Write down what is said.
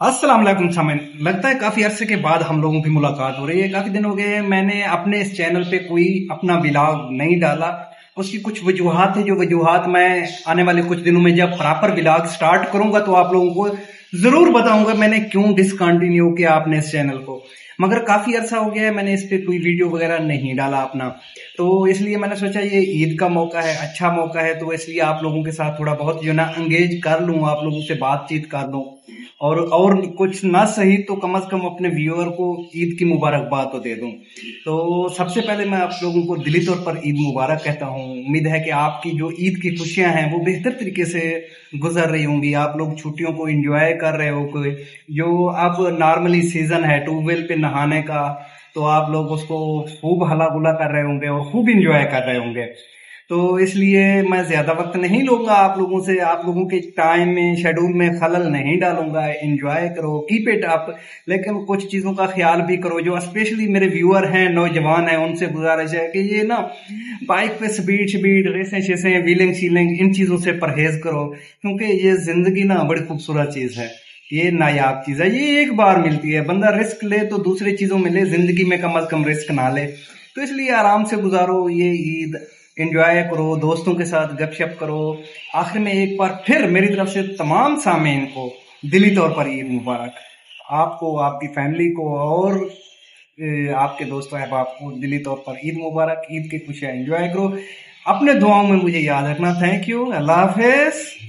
अस्सलाम वालेकुम सामिन। लगता है काफ़ी अरसे के बाद हम लोगों की मुलाकात हो रही है। काफ़ी दिन हो गए मैंने अपने इस चैनल पे कोई अपना बिलाग नहीं डाला। उसकी कुछ वजूहत है। जो वजूहत मैं आने वाले कुछ दिनों में जब प्रॉपर बिलाग स्टार्ट करूँगा तो आप लोगों को ज़रूर बताऊँगा मैंने क्यों डिसकंटिन्यू किया अपने इस चैनल को। मगर काफ़ी अरसा हो गया है। मैंने इस पे कोई वीडियो वगैरह नहीं डाला अपना। तो इसलिए मैंने सोचा ये ईद का मौका है अच्छा मौका है। तो इसलिए आप लोगों के साथ थोड़ा बहुत, जो ना एंगेज कर लूँ। आप लोगों से बातचीत कर लूँ। और और कुछ ना सही तो कम अज कम अपने व्यूअर को ईद की मुबारकबाद तो दे दूँ। तो सबसे पहले मैं आप लोगों को दिली तौर पर ईद मुबारक कहता हूँ। उम्मीद है कि आपकी जो ईद की खुशियाँ हैं वो बेहतर तरीके से गुजर रही होंगी। आप लोग छुट्टियों को एंजॉय कर रहे हो, कोई जो अब नॉर्मली सीज़न है, ट्यूबवेल पे नहाने का तो आप लोग उसको खूब हला गुला कर रहे होंगे और खूब इंजॉय कर रहे होंगे। तो इसलिए मैं ज़्यादा वक्त नहीं लूँगा आप लोगों से। आप लोगों के टाइम में शेड्यूल में खलल नहीं डालूँगा। एंजॉय करो कीप इट अप लेकिन कुछ चीज़ों का ख्याल भी करो, जो स्पेशली मेरे व्यूअर हैं, नौजवान हैं, उनसे गुजारिश है कि ये ना बाइक पे स्पीड स्पीड रेसें, शेसे व्हीलिंग शीलिंग इन चीज़ों से परहेज करो। क्योंकि ये ज़िंदगी ना बड़ी खूबसूरत चीज़ है। ये नायाब चीज़ है। ये एक बार मिलती है। बंदा रिस्क ले तो दूसरी चीज़ों में ले, ज़िंदगी में कम अज कम रिस्क ना ले। तो इसलिए आराम से गुजारो। ये ईद एंजॉय करो, दोस्तों के साथ गपशप करो। आखिर में एक बार फिर मेरी तरफ़ से तमाम सामीन को दिली तौर पर ईद मुबारक। आपको, आपकी फैमिली को और आपके दोस्तों अहबाब को दिली तौर पर ईद मुबारक। ईद की खुशियाँ इंजॉय करो। अपने दुआओं में मुझे याद रखना। थैंक यू अल्लाह हाफिज़।